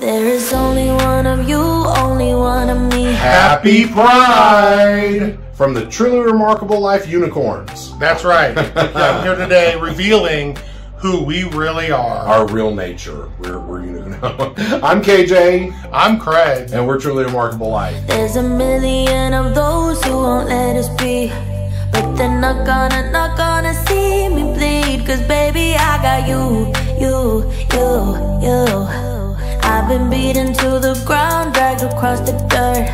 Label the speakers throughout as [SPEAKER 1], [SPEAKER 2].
[SPEAKER 1] There is only one of you, only one of me.
[SPEAKER 2] Happy Pride!
[SPEAKER 3] From the truly remarkable life unicorns,
[SPEAKER 2] That's right. I'm here today revealing who we really are.
[SPEAKER 3] our real nature. We're, we're unicorn. I'm KJ,
[SPEAKER 2] I'm Craig.
[SPEAKER 3] and we're truly remarkable life.
[SPEAKER 1] There's a million of those who won't let us be. But they're not gonna, not gonna see me bleed. Cause baby, I got you, you, you, you. I've been beaten to the ground, dragged across the dirt.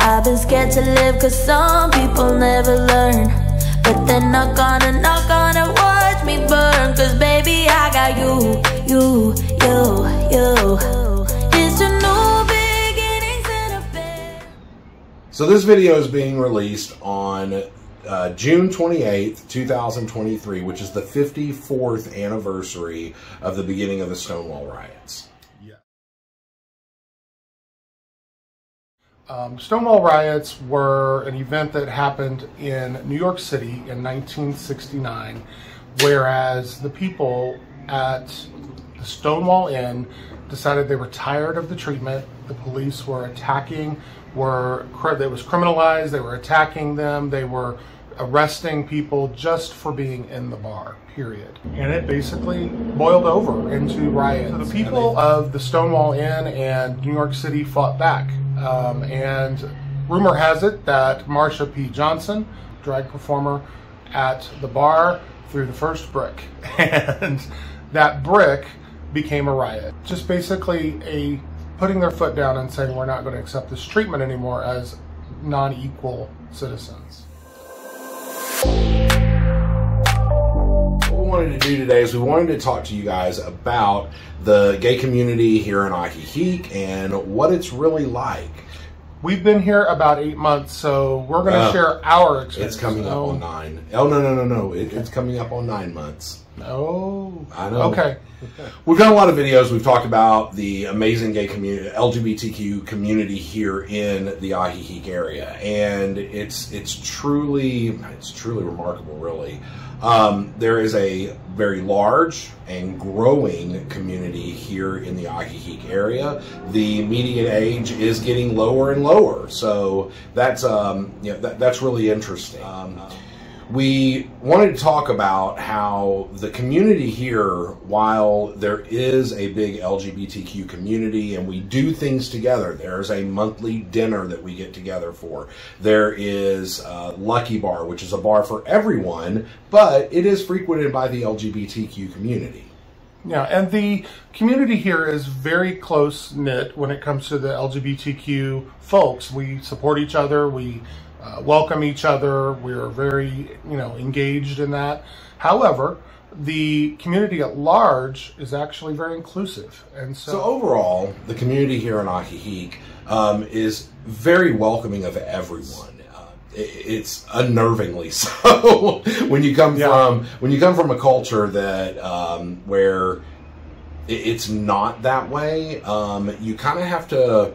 [SPEAKER 1] I've been scared to live cause some people never learn. But they're not gonna, not gonna watch me burn. Cause baby, I got you, you, you, you.
[SPEAKER 3] So this video is being released on uh, June 28th, 2023, which is the 54th anniversary of the beginning of the Stonewall riots.
[SPEAKER 2] Um, Stonewall riots were an event that happened in New York City in 1969, whereas the people at the Stonewall Inn decided they were tired of the treatment. The police were attacking, were it was criminalized. They were attacking them. They were arresting people just for being in the bar. Period. And it basically boiled over into riots. So the people of the Stonewall Inn and New York City fought back. Um, and rumor has it that Marsha P. Johnson, drag performer at the bar, threw the first brick. And that brick became a riot. Just basically a putting their foot down and saying we're not going to accept this treatment anymore as non-equal citizens.
[SPEAKER 3] Wanted to do today is we wanted to talk to you guys about the gay community here in Ajijic and what it's really like.
[SPEAKER 2] We've been here about eight months, so we're going to
[SPEAKER 3] Uh,
[SPEAKER 2] share our experience.
[SPEAKER 3] It's coming up
[SPEAKER 2] Oh,
[SPEAKER 3] on nine. Oh no no no no! It, it's coming up on nine months.
[SPEAKER 2] Oh,
[SPEAKER 3] I know.
[SPEAKER 2] Okay.
[SPEAKER 3] We've done a lot of videos. We've talked about the amazing gay community, LGBTQ community here in the Ajijic area, and it's it's truly it's truly remarkable. Really, um, there is a very large and growing community here in the Ajijic area. The median age is getting lower and lower, so that's um, you know, that, that's really interesting. Um, we wanted to talk about how the community here, while there is a big LGBTQ community and we do things together, there's a monthly dinner that we get together for. There is uh, Lucky Bar, which is a bar for everyone, but it is frequented by the LGBTQ community.
[SPEAKER 2] Yeah, and the community here is very close knit when it comes to the LGBTQ folks. We support each other. We uh, welcome each other. We're very, you know, engaged in that. However, the community at large is actually very inclusive, and so,
[SPEAKER 3] So overall, the community here in Ajijic um, is very welcoming of everyone. Uh, it's unnervingly so when you come
[SPEAKER 2] Yeah.
[SPEAKER 3] from when you come from a culture that um, where it's not that way. Um, you kind of have to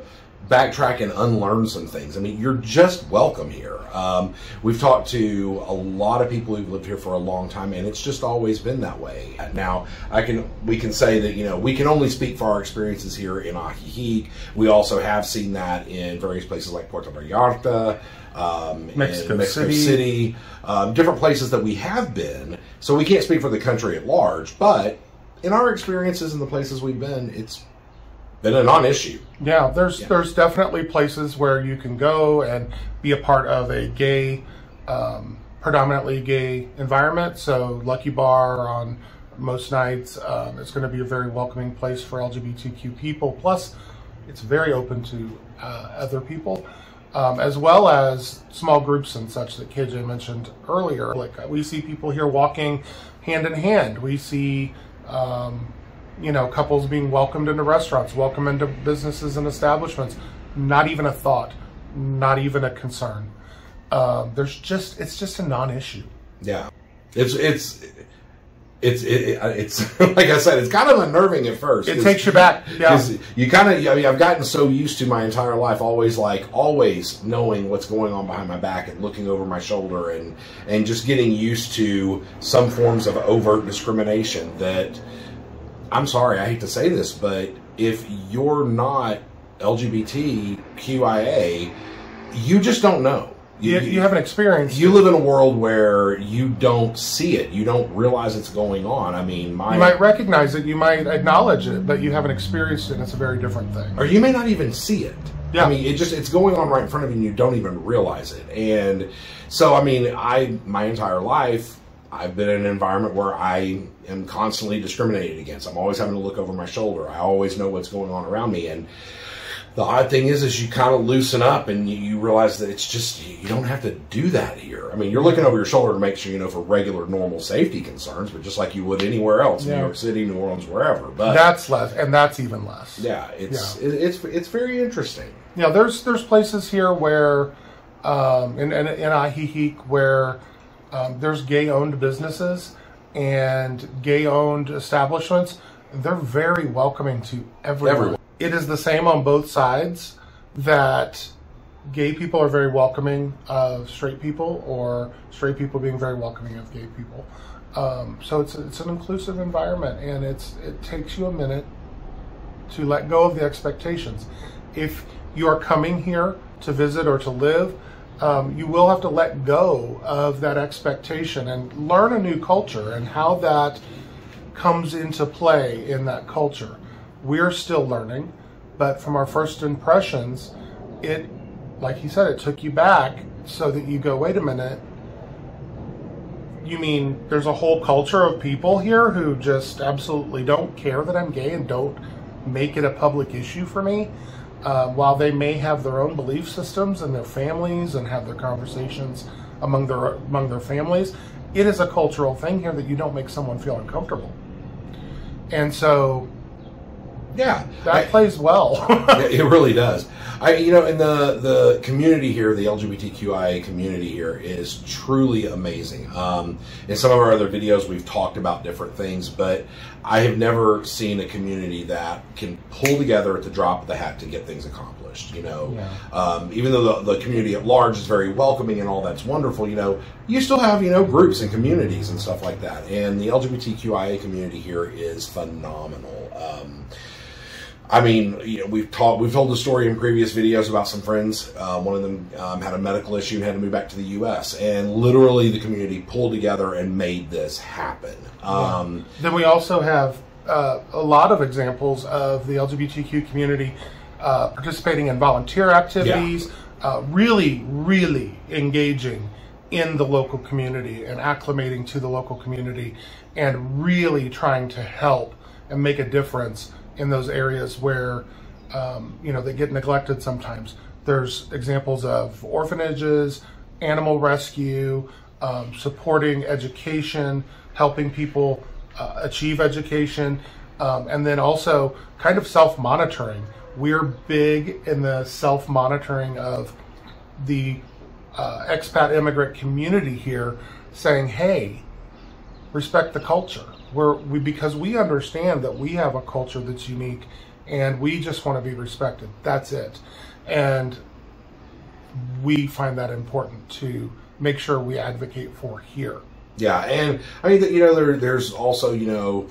[SPEAKER 3] backtrack and unlearn some things. I mean, you're just welcome here. Um, we've talked to a lot of people who've lived here for a long time, and it's just always been that way. Now, I can we can say that you know we can only speak for our experiences here in Ajijic. We also have seen that in various places like Puerto Vallarta. Um,
[SPEAKER 2] Mexico
[SPEAKER 3] Mexico
[SPEAKER 2] City.
[SPEAKER 3] City, um, different places that we have been. So we can't speak for the country at large, but in our experiences in the places we've been, it's been a non-issue.
[SPEAKER 2] Yeah, there's
[SPEAKER 3] Yeah.
[SPEAKER 2] there's definitely places where you can go and be a part of a gay, um, predominantly gay environment. So Lucky Bar on most nights, um, it's going to be a very welcoming place for LGBTQ people. Plus, it's very open to uh, other people, um, as well as small groups and such that KJ mentioned earlier. Like we see people here walking hand in hand. We see. Um, you know, couples being welcomed into restaurants, welcome into businesses and establishments. Not even a thought, not even a concern. Um, there's just it's just a non-issue.
[SPEAKER 3] Yeah, it's it's it's it, it's like I said, it's kind of unnerving at first.
[SPEAKER 2] It takes you back. Yeah,
[SPEAKER 3] you kind of, I mean, I've gotten so used to my entire life, always like, always knowing what's going on behind my back and looking over my shoulder and, and just getting used to some forms of overt discrimination that I'm sorry, I hate to say this, but if you're not LGBTQIA, you just don't know.
[SPEAKER 2] You, you haven't experienced.
[SPEAKER 3] You
[SPEAKER 2] it.
[SPEAKER 3] live in a world where you don't see it. You don't realize it's going on. I mean, my
[SPEAKER 2] You might recognize it. You might acknowledge it, but you haven't experienced it. and It's a very different thing.
[SPEAKER 3] or you may not even see it.
[SPEAKER 2] Yeah.
[SPEAKER 3] I mean, it just it's going on right in front of you and you don't even realize it. And so I mean, I my entire life I've been in an environment where I am constantly discriminated against. I'm always having to look over my shoulder. I always know what's going on around me and the odd thing is, is you kind of loosen up and you, you realize that it's just you don't have to do that here. I mean, you're looking over your shoulder to make sure you know for regular, normal safety concerns, but just like you would anywhere else, New York City, New Orleans, wherever. But
[SPEAKER 2] That's less, and that's even less.
[SPEAKER 3] yeah, it's It, it's it's very interesting.
[SPEAKER 2] Yeah, there's there's places here where, um, in in, in Ajijic where um, there's gay-owned businesses and gay-owned establishments. They're very welcoming to everyone.
[SPEAKER 3] Everyone.
[SPEAKER 2] It is the same on both sides. That gay people are very welcoming of straight people, or straight people being very welcoming of gay people. Um, so it's it's an inclusive environment, and it's it takes you a minute to let go of the expectations. If you are coming here to visit or to live, um, you will have to let go of that expectation and learn a new culture and how that comes into play in that culture. We're still learning, but from our first impressions, it, like he said, it took you back so that you go, wait a minute. You mean there's a whole culture of people here who just absolutely don't care that I'm gay and don't make it a public issue for me? Uh, while they may have their own belief systems and their families and have their conversations among their among their families, it is a cultural thing here that you don't make someone feel uncomfortable. And so
[SPEAKER 3] Yeah,
[SPEAKER 2] that
[SPEAKER 3] I-
[SPEAKER 2] plays well.
[SPEAKER 3] it it really does. I, you know, and the the community here, the LGBTQIA community here, is truly amazing. Um, in some of our other videos, we've talked about different things, but I have never seen a community that can pull together at the drop of the hat to get things accomplished. You know,
[SPEAKER 2] Yeah.
[SPEAKER 3] um, even though the, the community at large is very welcoming and all that's wonderful, you know, you still have you know groups and communities and stuff like that. And the LGBTQIA community here is phenomenal. Um, I mean, you know, we've taught, we've told the story in previous videos about some friends. Uh, one of them um, had a medical issue and had to move back to the U.S. And literally, the community pulled together and made this happen. Um,
[SPEAKER 2] Then we also have uh, a lot of examples of the LGBTQ community uh, participating in volunteer activities, uh, really, really engaging in the local community and acclimating to the local community, and really trying to help and make a difference in those areas where um, you know they get neglected sometimes. There's examples of orphanages, animal rescue, um, supporting education, helping people uh, achieve education, um, and then also kind of self monitoring. We're big in the self monitoring of the uh, expat immigrant community here, saying, "Hey, respect the culture." We're, we because we understand that we have a culture that's unique, and we just want to be respected. That's it, and we find that important to make sure we advocate for here.
[SPEAKER 3] yeah, and I mean, you know, there, there's also you know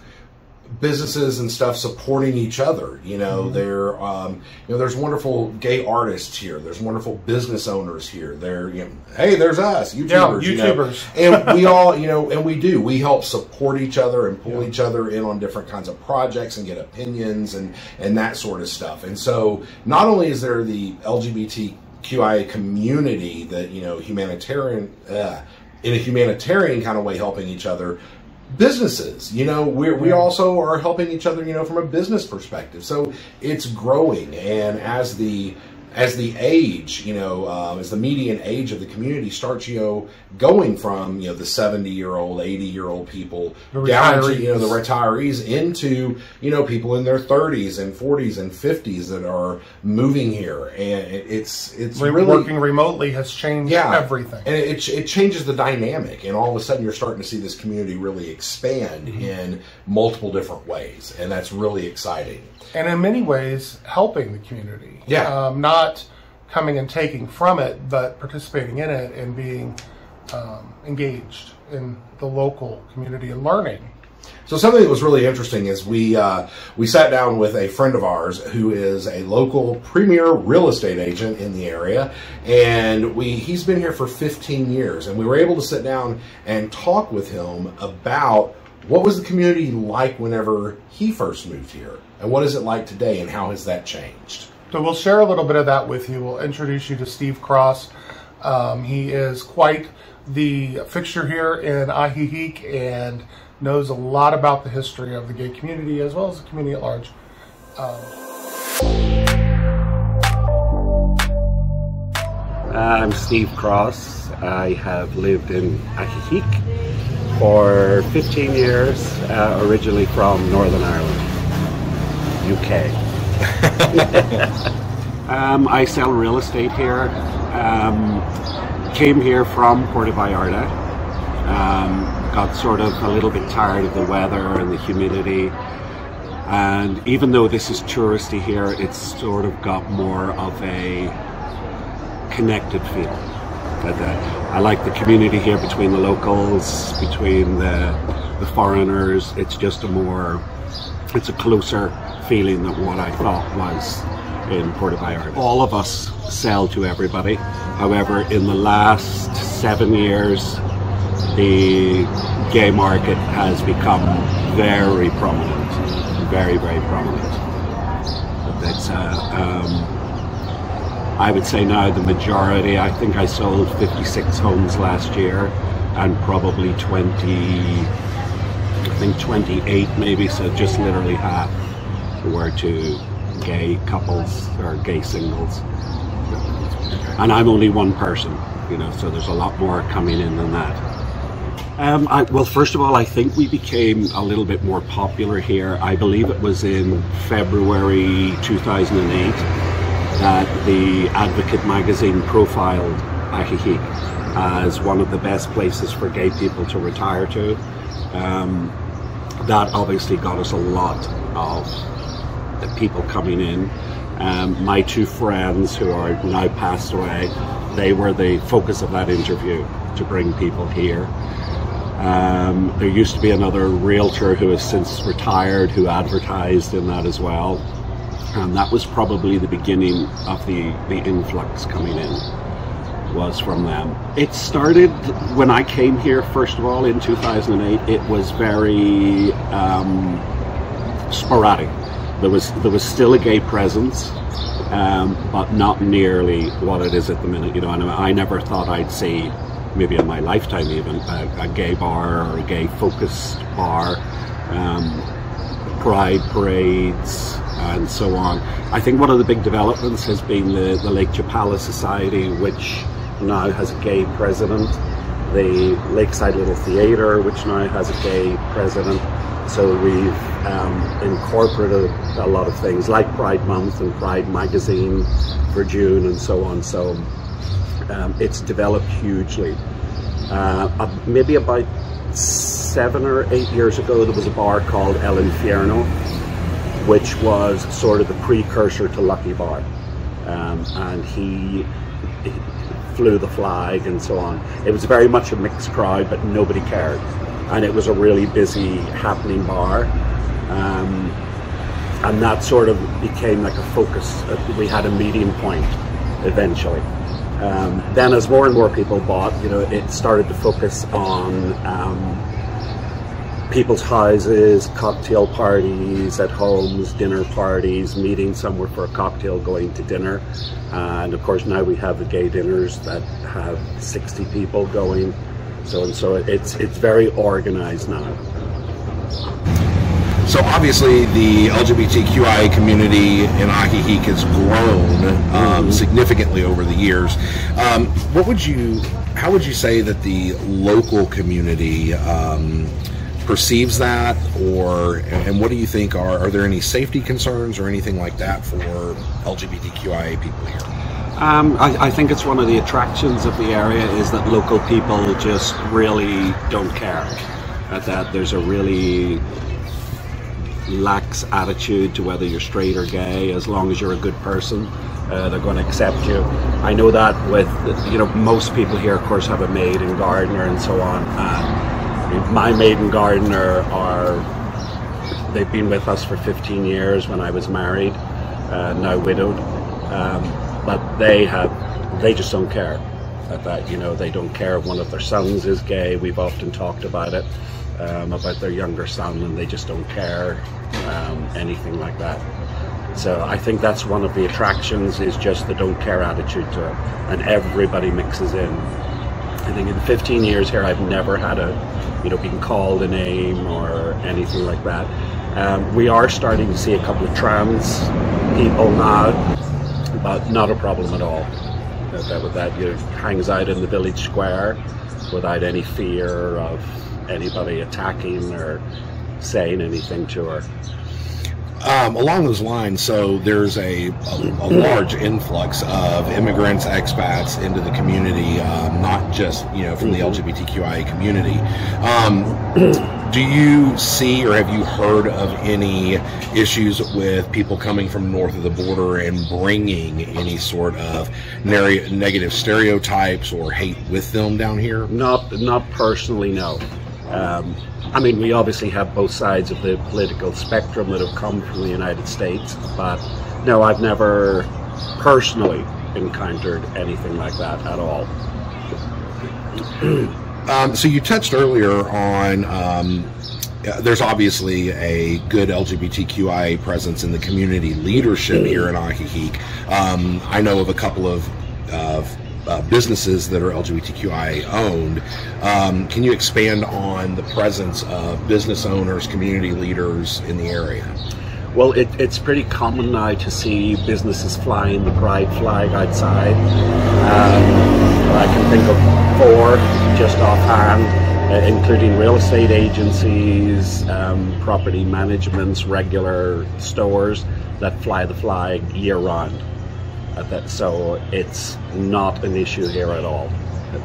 [SPEAKER 3] businesses and stuff supporting each other. You know, there, um, you know, there's wonderful gay artists here. There's wonderful business owners here. There, you know, hey, there's us, YouTubers. you know.
[SPEAKER 2] YouTubers.
[SPEAKER 3] and we all, you know, and we do. We help support each other and pull each other in on different kinds of projects and get opinions and and that sort of stuff. And so, not only is there the LGBTQIA community that you know humanitarian uh, in a humanitarian kind of way helping each other. Businesses, you know, we we also are helping each other, you know, from a business perspective. So it's growing, and as the as the age, you know, um, as the median age of the community starts, you know, going from you know the seventy year old, eighty year old people down to you know the
[SPEAKER 2] retirees.
[SPEAKER 3] retirees into you know people in their thirties and forties and fifties that are moving here, and it's it's
[SPEAKER 2] Re-
[SPEAKER 3] really
[SPEAKER 2] working remotely has changed
[SPEAKER 3] yeah,
[SPEAKER 2] everything.
[SPEAKER 3] and it, it changes the dynamic, and all of a sudden you're starting to see this community really expand
[SPEAKER 2] Mm-hmm.
[SPEAKER 3] in multiple different ways, and that's really exciting.
[SPEAKER 2] And in many ways helping the community.
[SPEAKER 3] Yeah.
[SPEAKER 2] Um, not coming and taking from it, but participating in it and being um, engaged in the local community and learning.
[SPEAKER 3] So something that was really interesting is we uh, we sat down with a friend of ours who is a local premier real estate agent in the area, and we he's been here for 15 years, and we were able to sit down and talk with him about what was the community like whenever he first moved here, and what is it like today, and how has that changed?
[SPEAKER 2] So we'll share a little bit of that with you. We'll introduce you to Steve Cross. Um, he is quite the fixture here in Ajijic and knows a lot about the history of the gay community as well as the community at large. Um,
[SPEAKER 4] I'm Steve Cross. I have lived in Ajijic for 15 years, uh, originally from Northern Ireland, UK. um, I sell real estate here. Um, came here from Puerto Vallarta. Um, got sort of a little bit tired of the weather and the humidity. And even though this is touristy here, it's sort of got more of a connected feel. Uh, I like the community here between the locals, between the, the foreigners. It's just a more, it's a closer feeling than what I thought was in Puerto Vallarta. All of us sell to everybody. However, in the last seven years, the gay market has become very prominent, very, very prominent. It's, uh, um, I would say now the majority, I think I sold 56 homes last year and probably 20, I think 28 maybe, so just literally half were to gay couples or gay singles. And I'm only one person, you know, so there's a lot more coming in than that. Um, I, well, first of all, I think we became a little bit more popular here. I believe it was in February 2008 that the Advocate magazine profiled Ajijic as one of the best places for gay people to retire to. Um, that obviously got us a lot of people coming in. Um, my two friends who are now passed away, they were the focus of that interview to bring people here. Um, there used to be another realtor who has since retired who advertised in that as well. And that was probably the beginning of the, the influx coming in was from them. It started when I came here, first of all, in 2008. It was very um, sporadic. There was there was still a gay presence, um, but not nearly what it is at the minute. You know, and I never thought I'd see, maybe in my lifetime even, a, a gay bar or a gay focused bar, um, pride parades, and so on. I think one of the big developments has been the, the Lake Chapala Society, which now has a gay president. The Lakeside Little Theatre, which now has a gay president. So we've um, incorporated a lot of things like Pride Month and Pride Magazine for June and so on. So um, it's developed hugely. Uh, maybe about seven or eight years ago, there was a bar called El Infierno, which was sort of the precursor to Lucky Bar. Um, and he, he, flew the flag and so on. It was very much a mixed crowd, but nobody cared. And it was a really busy, happening bar. Um, and that sort of became like a focus. We had a medium point eventually. Um, then, as more and more people bought, you know, it started to focus on um, people's houses, cocktail parties at homes, dinner parties, meeting somewhere for a cocktail, going to dinner. Uh, and of course, now we have the gay dinners that have 60 people going. So and so it's it's very organized now.
[SPEAKER 3] So obviously, the LGBTQI community in Ajijic has grown um, mm-hmm. significantly over the years. Um, what would you, how would you say that the local community um, perceives that, or and what do you think are are there any safety concerns or anything like that for LGBTQIA people here?
[SPEAKER 4] Um, I, I, think it's one of the attractions of the area is that local people just really don't care. At that there's a really lax attitude to whether you're straight or gay. As long as you're a good person, uh, they're going to accept you. I know that with you know most people here, of course, have a maid and gardener and so on. Uh, my maiden gardener are they've been with us for 15 years when I was married, uh, now widowed. Um, but they have, they just don't care that. You know, they don't care if one of their sons is gay. We've often talked about it, um, about their younger son, and they just don't care um, anything like that. So I think that's one of the attractions is just the don't care attitude to it, and everybody mixes in. I think in 15 years here, I've never had a, you know, being called a name or anything like that. Um, we are starting to see a couple of trans people now, but not a problem at all. That, that, that, you know, hangs out in the village square without any fear of anybody attacking or saying anything to her.
[SPEAKER 3] Um, along those lines, so there's a, a, a, large influx of immigrants, expats into the community, um, not just you know from the
[SPEAKER 4] Mm-hmm.
[SPEAKER 3] LGBTQIA community. Um, do you see or have you heard of any issues with people coming from north of the border and bringing any sort of neg- negative stereotypes or hate with them down here?
[SPEAKER 4] Not, not personally, no. I mean, we obviously have both sides of the political spectrum that have come from the United States, but no, I've never personally encountered anything like that at all.
[SPEAKER 3] Um, so you touched earlier on. Um, there's obviously a good LGBTQIA presence in the community leadership here in Ajijic. Um, I know of a couple of, of uh, businesses that are LGBTQIA owned. Um, can you expand on the presence of business owners, community leaders in the area?
[SPEAKER 4] Well, it, it's pretty common now to see businesses flying the pride flag outside. Um, I can think of four just offhand, uh, including real estate agencies, um, property managements, regular stores that fly the flag year round. That, so it's not an issue here at all.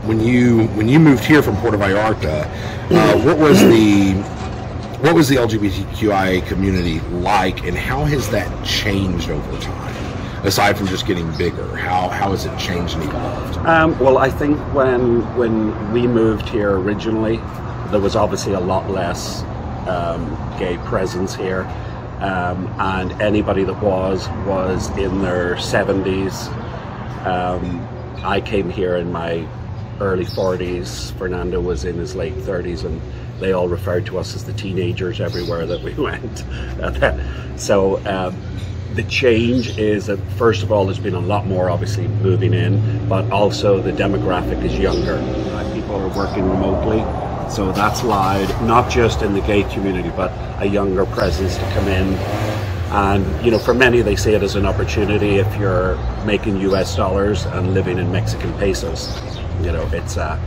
[SPEAKER 3] When you when you moved here from Puerto Vallarta, uh, what was the what was the LGBTQIA community like, and how has that changed over time? Aside from just getting bigger, how how has it changed and evolved?
[SPEAKER 4] Um, well, I think when when we moved here originally, there was obviously a lot less um, gay presence here, um, and anybody that was was in their seventies. Um, I came here in my early forties. Fernando was in his late thirties, and they all referred to us as the teenagers everywhere that we went. so. Um, the change is that first of all there's been a lot more obviously moving in but also the demographic is younger people are working remotely so that's allowed not just in the gay community but a younger presence to come in. And you know for many they see it as an opportunity if you're making us dollars and living in mexican pesos. You know it's uh,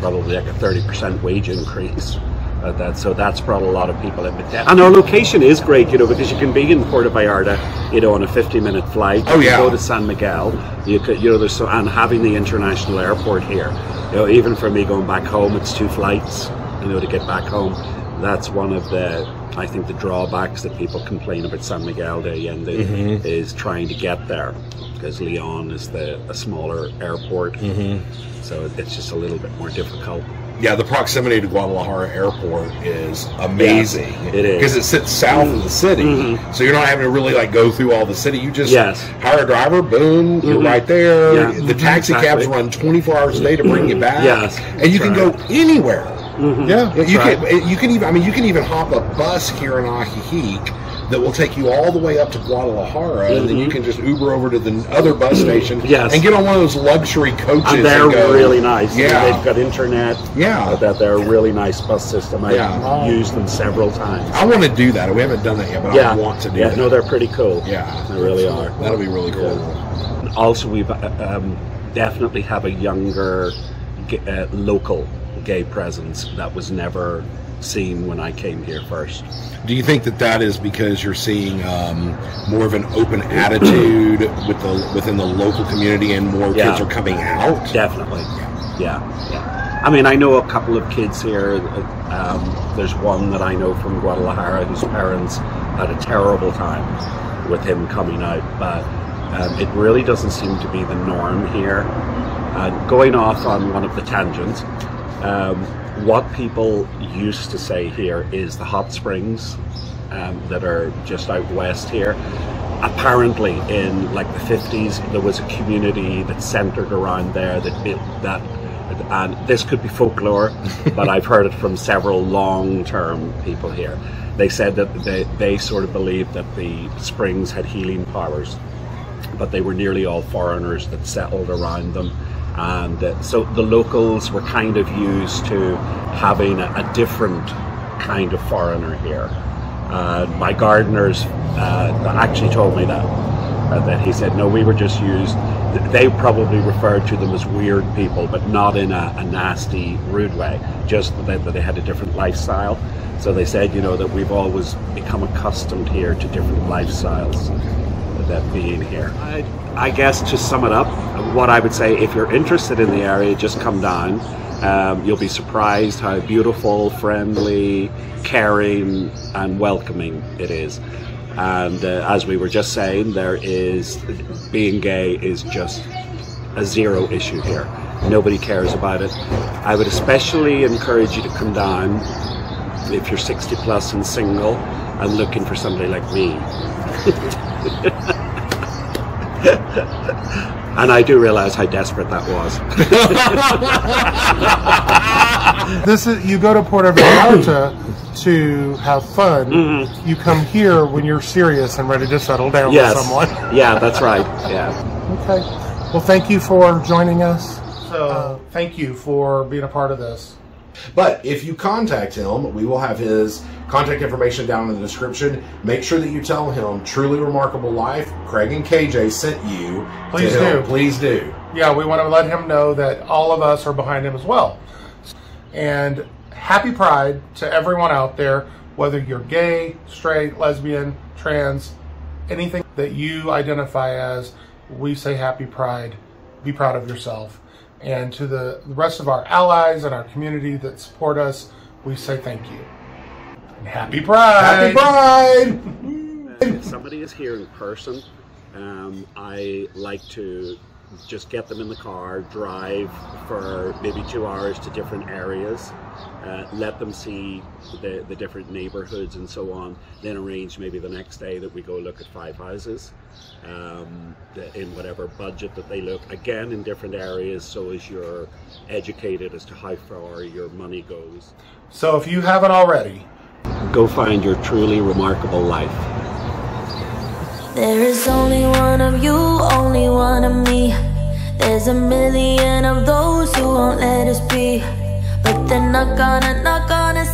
[SPEAKER 4] probably like a 30% wage increase uh, that, so that's brought a lot of people in. And our location is great, you know, because you can be in Puerto Vallarta, you know, on a 50-minute flight. You
[SPEAKER 3] Oh, yeah.
[SPEAKER 4] can go to San Miguel. You could, you know, there's so, and having the international airport here, you know, even for me going back home, it's two flights, you know, to get back home. That's one of the, I think, the drawbacks that people complain about San Miguel de Allende
[SPEAKER 3] Mm-hmm.
[SPEAKER 4] is trying to get there, because Leon is the a smaller airport,
[SPEAKER 3] Mm-hmm.
[SPEAKER 4] so it's just a little bit more difficult.
[SPEAKER 3] Yeah, the proximity to Guadalajara Airport is amazing.
[SPEAKER 4] Yes, it is.
[SPEAKER 3] because it sits south of the city,
[SPEAKER 4] Mhm.
[SPEAKER 3] so you're not having to really like go through all the city. You just
[SPEAKER 4] Yes.
[SPEAKER 3] hire a driver, boom, you're
[SPEAKER 4] Mhm.
[SPEAKER 3] right there.
[SPEAKER 4] Yeah.
[SPEAKER 3] The taxi
[SPEAKER 4] Exactly.
[SPEAKER 3] cabs run 24 hours a day to bring you back.
[SPEAKER 4] Yes,
[SPEAKER 3] and you
[SPEAKER 4] that's
[SPEAKER 3] can
[SPEAKER 4] right.
[SPEAKER 3] go anywhere.
[SPEAKER 2] Yeah.
[SPEAKER 3] You
[SPEAKER 4] right.
[SPEAKER 3] can you can even I mean you can even hop a bus here in Ajijic that will take you all the way up to Guadalajara, and then you
[SPEAKER 4] Mhm.
[SPEAKER 3] can just Uber over to the other bus station
[SPEAKER 4] Yes.
[SPEAKER 3] and get on one of those luxury coaches.
[SPEAKER 4] and they're
[SPEAKER 3] go,
[SPEAKER 4] really nice.
[SPEAKER 3] Yeah.
[SPEAKER 4] they've got internet.
[SPEAKER 3] Yeah.
[SPEAKER 4] that they're a really nice bus system. I've
[SPEAKER 3] Yeah.
[SPEAKER 4] used them several times.
[SPEAKER 3] I want to do that. We haven't done that yet, but
[SPEAKER 4] yeah,
[SPEAKER 3] I want to do
[SPEAKER 4] yeah,
[SPEAKER 3] that.
[SPEAKER 4] no, they're pretty cool.
[SPEAKER 3] yeah,
[SPEAKER 4] they really are.
[SPEAKER 3] That'll be really cool.
[SPEAKER 4] And also, we've uh, um, definitely have a younger uh, local gay presence that was never seen when I came here first.
[SPEAKER 3] Do you think that that is because you're seeing um, more of an open attitude with the within the local community, and more
[SPEAKER 4] Yeah.
[SPEAKER 3] kids are coming out?
[SPEAKER 4] Definitely. Yeah, yeah. I mean, I know a couple of kids here. Um, there's one that I know from Guadalajara whose parents had a terrible time with him coming out, but um, it really doesn't seem to be the norm here. Uh, going off on one of the tangents, um, what people used to say here is the hot springs um, that are just out west here. Apparently, in like the 50s, there was a community that centered around there that it, that and this could be folklore, but I've heard it from several long-term people here. They said that they, they sort of believed that the springs had healing powers, but they were nearly all foreigners that settled around them. And uh, so the locals were kind of used to having a, a different kind of foreigner here. Uh, my gardeners uh, actually told me that. Uh, that he said, no, we were just used. They probably referred to them as weird people, but not in a, a nasty, rude way. Just that, that they had a different lifestyle. So they said, you know, that we've always become accustomed here to different lifestyles that being here. I, I, guess to sum it up, what I would say, if you're interested in the area, just come down. Um, you'll be surprised how beautiful, friendly, caring, and welcoming it is. And uh, as we were just saying, there is being gay is just a zero issue here. Nobody cares about it. I would especially encourage you to come down if you're 60 plus and single and looking for somebody like me. and I do realize how desperate that
[SPEAKER 2] was. this is you go to Puerto Vallarta to have fun. Mm-hmm. You come here when you're serious and ready to settle down yes. with someone.
[SPEAKER 4] yeah, that's right. Yeah.
[SPEAKER 2] Okay. Well, thank you for joining us. So, uh, thank you for being a part of this.
[SPEAKER 3] But if you contact him, we will have his contact information down in the description. Make sure that you tell him truly remarkable life. Craig and KJ sent you.
[SPEAKER 2] Please do.
[SPEAKER 3] Please do.
[SPEAKER 2] Yeah, we want to let him know that all of us are behind him as well. And happy pride to everyone out there, whether you're gay, straight, lesbian, trans, anything that you identify as, we say happy pride. Be proud of yourself. And to the rest of our allies and our community that support us, we say thank you. And happy Pride!
[SPEAKER 3] Happy Pride!
[SPEAKER 4] if somebody is here in person, um, I like to just get them in the car, drive for maybe two hours to different areas, uh, let them see the, the different neighborhoods and so on, then arrange maybe the next day that we go look at five houses um, in whatever budget that they look, again in different areas, so as you're educated as to how far your money goes.
[SPEAKER 2] So if you haven't already,
[SPEAKER 4] go find your truly remarkable life.
[SPEAKER 1] There is only one of you, only one of me. There's a million of those who won't let us be. But they're not gonna, not gonna